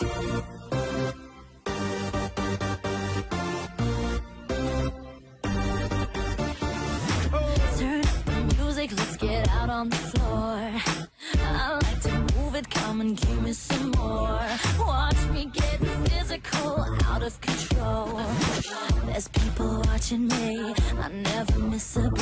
Turn up the music, let's get out on the floor. I like to move it, come and give me some more. Watch me get physical, out of control. There's people watching me, I never miss a beat.